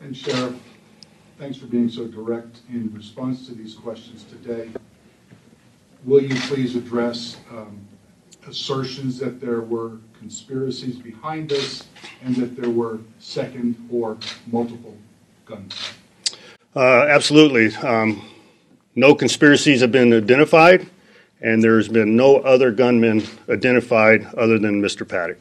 And Sheriff, thanks for being so direct in response to these questions today. Will you please address um, assertions that there were conspiracies behind this and that there were second or multiple guns? Uh, absolutely. Um, no conspiracies have been identified, and there's been no other gunman identified other than Mr. Paddock.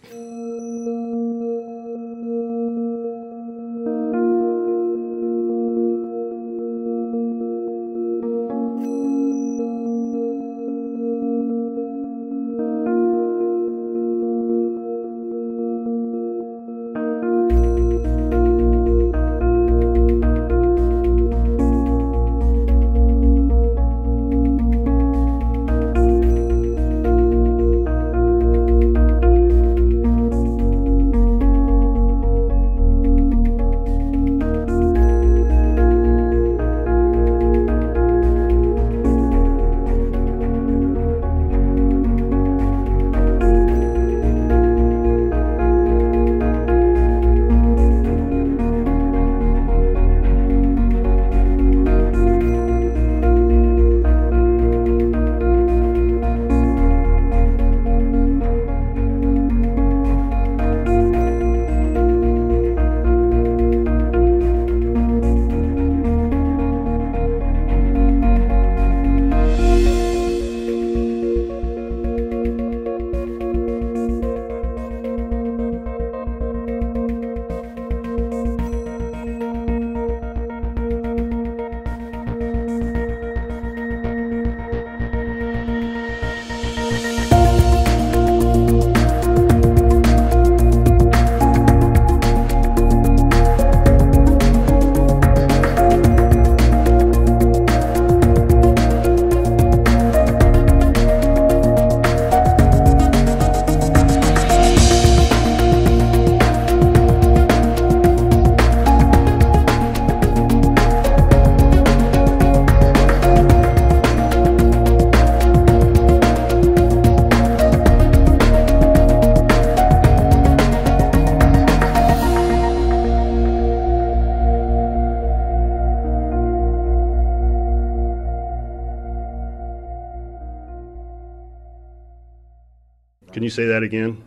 You say that again?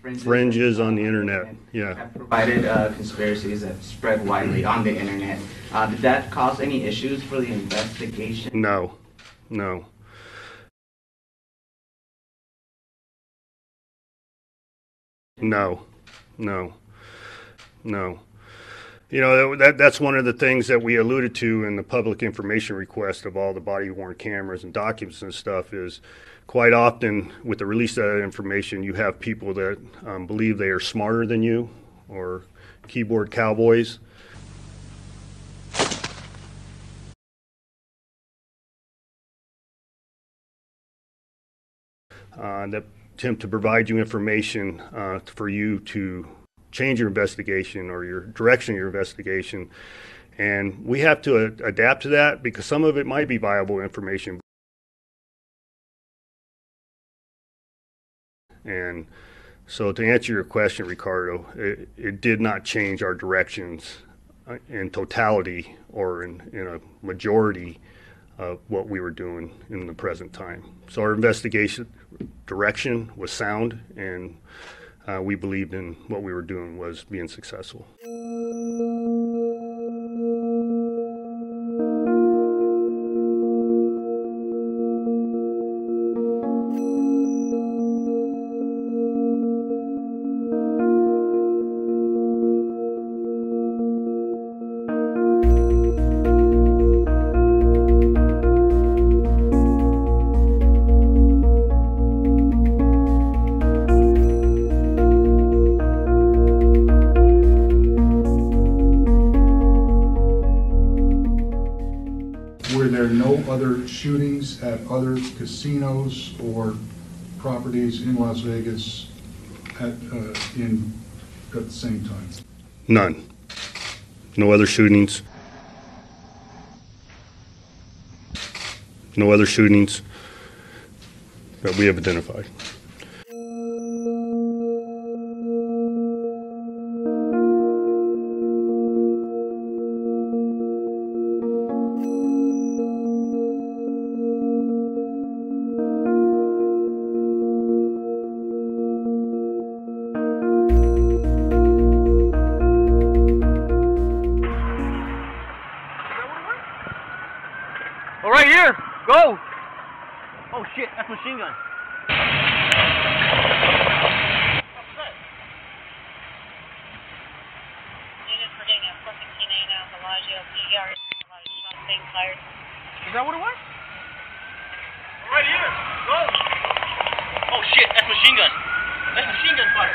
Fringes, Fringes on the internet, yeah. Have provided uh, conspiracies that spread widely on the internet. Uh, did that cause any issues for the investigation? No, no. No, no, no. You know, that, that's one of the things that we alluded to in the public information request of all the body worn cameras and documents and stuff is quite often with the release of that information, you have people that um, believe they are smarter than you or keyboard cowboys. uh, that attempt to provide you information uh, for you to change your investigation or your direction of your investigation. And we have to uh, adapt to that because some of it might be viable information. And so, to answer your question, Ricardo, it, it did not change our directions uh, in totality or in, in a majority of what we were doing in the present time. So, our investigation direction was sound, and uh, we believed in what we were doing was being successful. Were there no other shootings at other casinos or properties in Las Vegas at, uh, in, at the same time? None. No other shootings. No other shootings that we have identified. Right here. Go. Oh shit, that's machine gun. Unit for getting a 415A now, Bellagio, PER, a lot of shots being fired. Is that what it was? Right here. Go. Oh shit, that's machine gun. That's machine gun fire.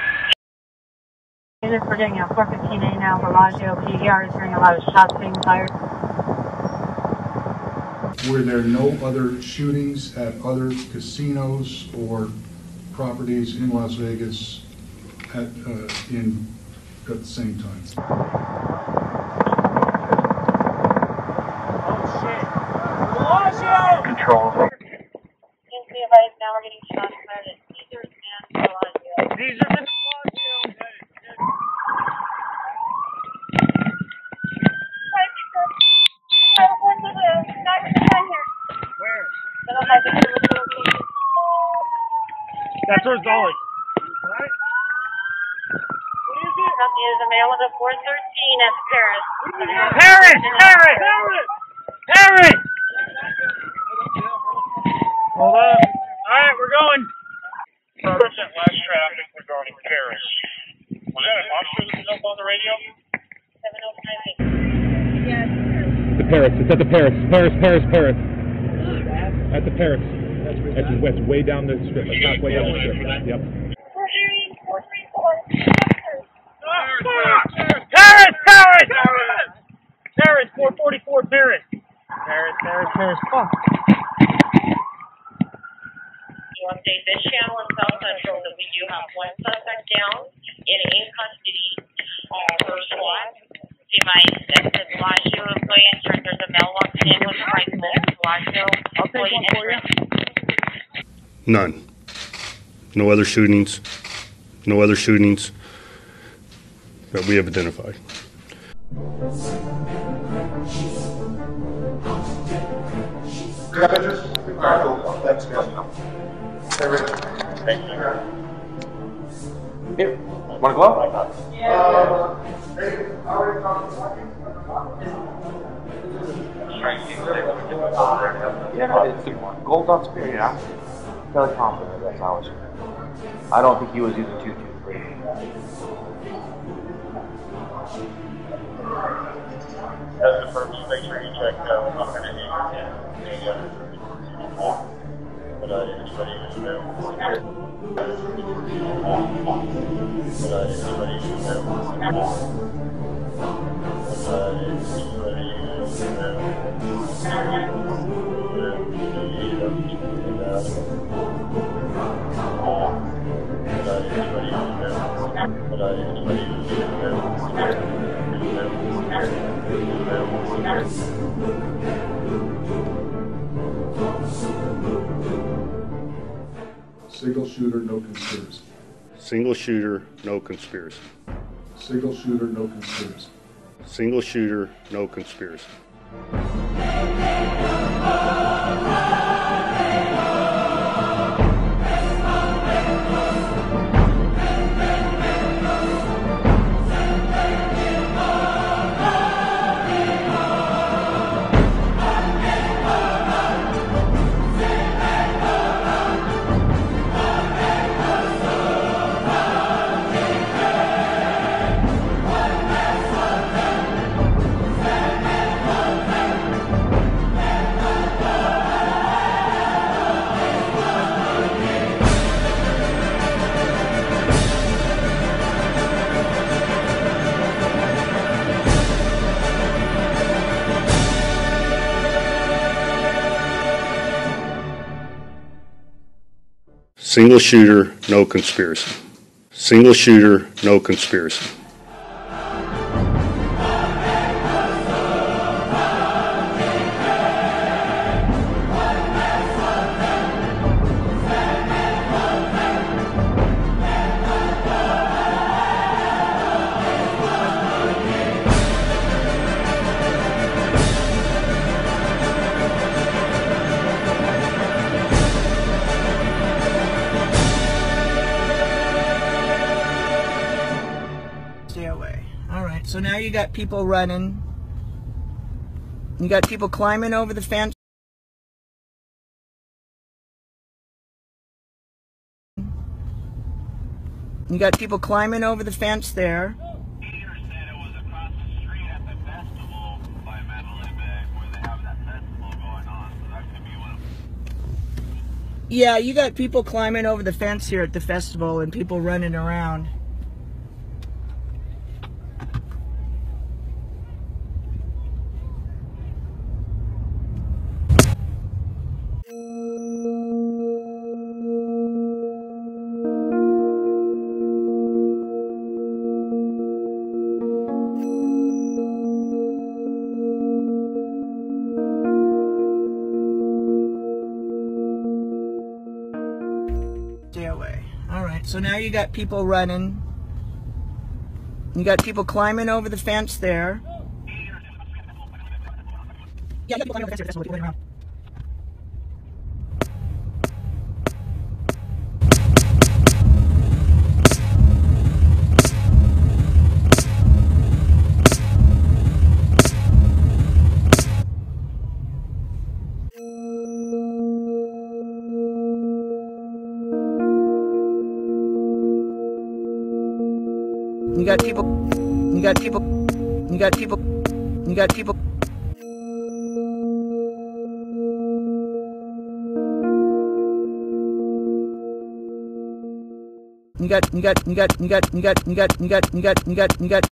Unit for getting 415A now, Bellagio, PER is hearing a lot of shots being fired. Were there no other shootings at other casinos or properties in Las Vegas at, uh, in, at the same time? Please be advised, now we're getting shots fired at Caesars and Bellagio. These are the Where? That's where Dolly. Is a male with a 413 at Paris. Paris! Paris! Paris! Hold on. Alright, we're going. Percent less traffic regarding Paris. Was that an officer that was up on the radio? 7058. The Paris. It's at the Paris. Paris, Paris, Paris. At the Paris. That's, that's way down the strip. It's not way down the strip. Yep. Paris! Paris! Paris! 444 Paris. Paris, Paris, Paris. Fuck. You update this channel in South Central that we do have one suspect down in in custody uh, for SWAT. See my that's the Bellagio employee insurance. There's a male walking a. None. No other shootings. No other shootings that we have identified. Here. Wanna go up? Yeah, it's gold on spirit, yeah. I'm fairly confident that's how. I don't think he was using two two three. That's the make sure you check, uh, but, uh, anybody who's. But, uh, anybody who's. But, uh, anybody. Single shooter, no conspiracy. Single shooter, no conspiracy. Single shooter, no conspiracy. Single shooter, no conspiracy. Single shooter, no conspiracy. Single shooter, no conspiracy. you got people running. You got people climbing over the fence. You got people climbing over the fence there. Yeah, you got people climbing over the fence here at the festival and people running around. You got people running. You got people climbing over the fence there. Yeah, you got people climbing over the fence. That's what people running around. You got people. You got people. You got people. You got people. You got. You got. You got. You got. You got. You got. You got. You got. You got. You got.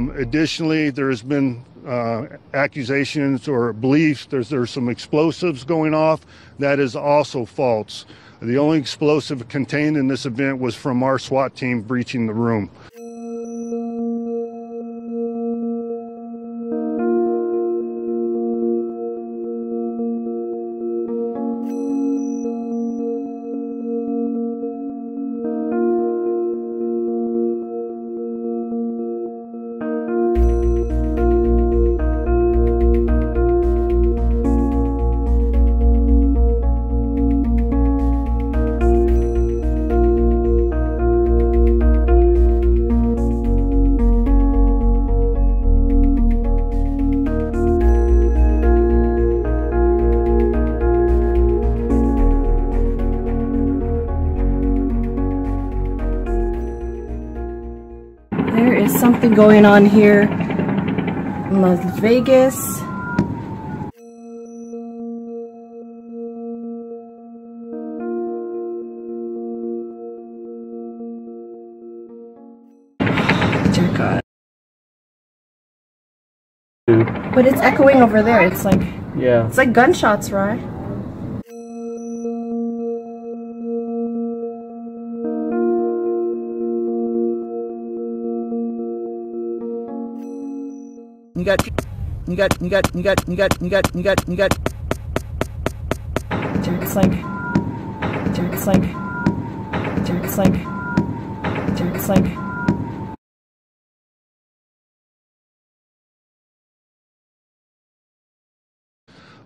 Um, additionally, there has been uh, accusations or beliefs there's there's some explosives going off. That is also false. The only explosive contained in this event was from our SWAT team breaching the room. Going on here in Las Vegas. Dear God. But it's echoing over there. It's like Yeah. it's like gunshots, right? You got you got you got you got you got you got you got you got Jerk slink. Jerk slink. Jerk slink. Jerk slink.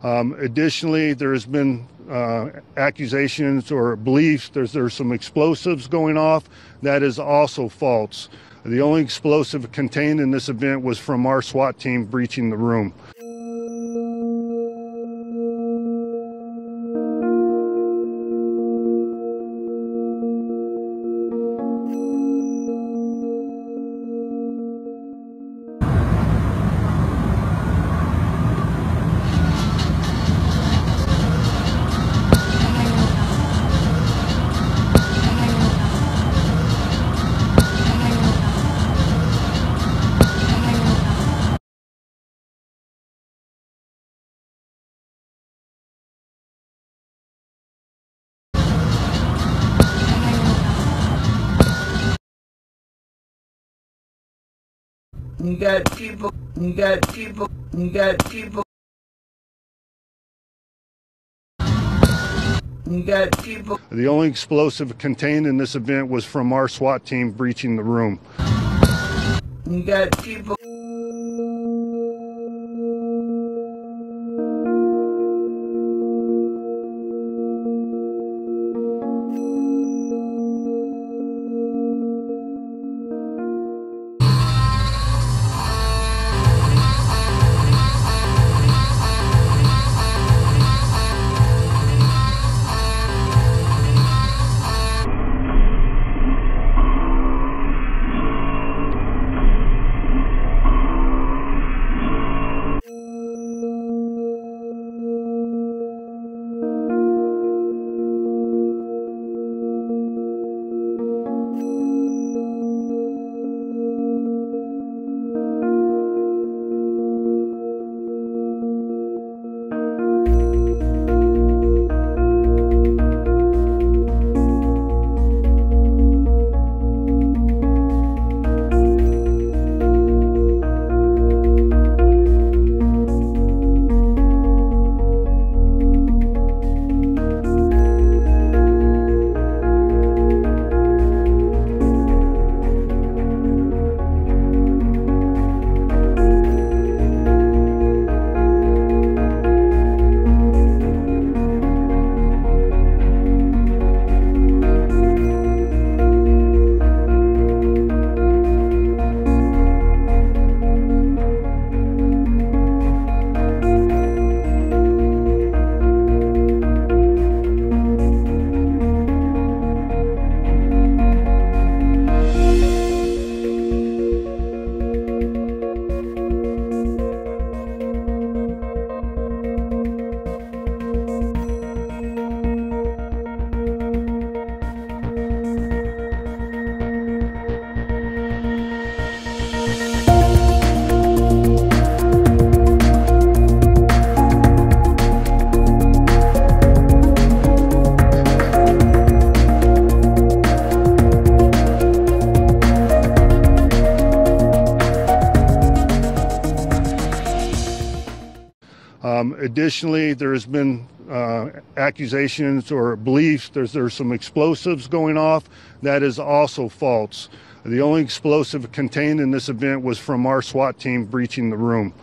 Um, additionally, there's been uh, accusations or beliefs there's, there's some explosives going off. That is also false. The only explosive contained in this event was from our SWAT team breaching the room. Got people. You got people. You got people. You got people. The only explosive contained in this event was from our SWAT team breaching the room. You got people. Additionally, there has been uh, accusations or beliefs there's there's some explosives going off. That is also false. The only explosive contained in this event was from our SWAT team breaching the room.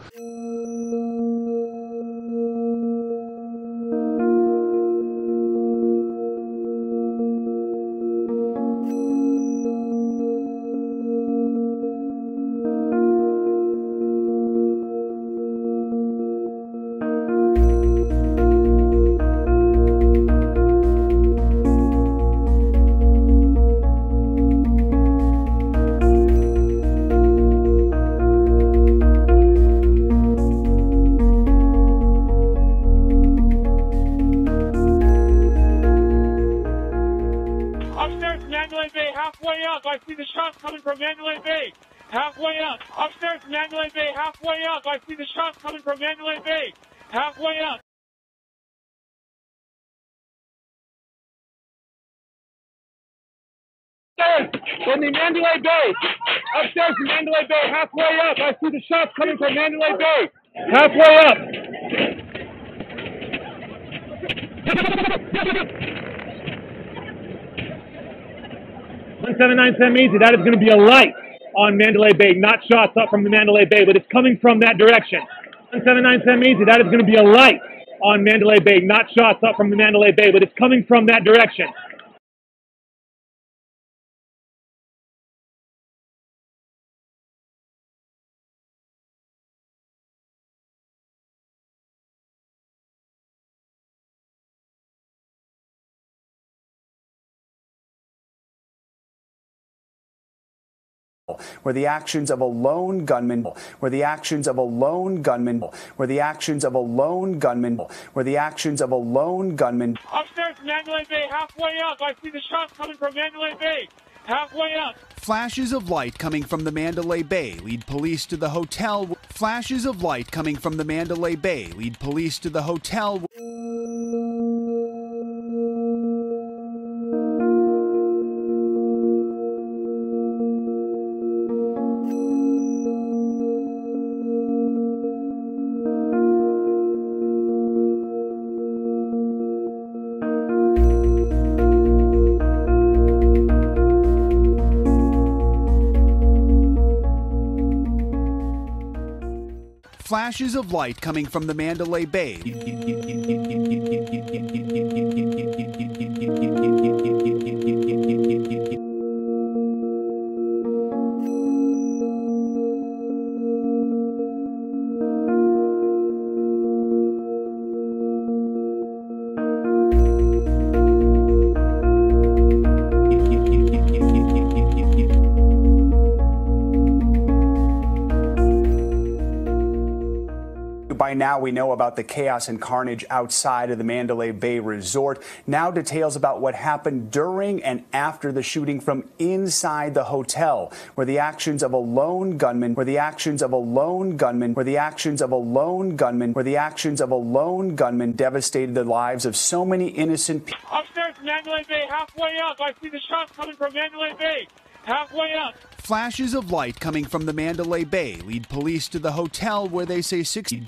Coming from Mandalay Bay. Halfway up. Upstairs, Mandalay Bay, halfway up. I see the shots coming from Mandalay Bay. Halfway up. In the Mandalay Bay. Upstairs in Mandalay Bay, halfway up. I see the shots coming from Mandalay Bay. Halfway up. One seven nine seven easy. That is going to be a light on Mandalay Bay, not shots up from the Mandalay Bay, but it's coming from that direction. One seven nine seven easy. That is going to be a light on Mandalay Bay, not shots up from the Mandalay Bay, but it's coming from that direction. Where the actions of a lone gunman, where the actions of a lone gunman, where the actions of a lone gunman, where the actions of a lone gunman, Upstairs, Mandalay Bay, halfway up. I see the shots coming from Mandalay Bay. Halfway up. Flashes of light coming from the Mandalay Bay lead police to the hotel. Flashes of light coming from the Mandalay Bay lead police to the hotel. Flashes of light coming from the Mandalay Bay. Now, we know about the chaos and carnage outside of the Mandalay Bay Resort. Now, details about what happened during and after the shooting from inside the hotel, where the actions of a lone gunman, where the actions of a lone gunman, where the actions of a lone gunman, where the actions of a lone gunman devastated the lives of so many innocent people. Upstairs, Mandalay Bay, halfway up. I see the shots coming from Mandalay Bay. Halfway up. Flashes of light coming from the Mandalay Bay lead police to the hotel where they say 60.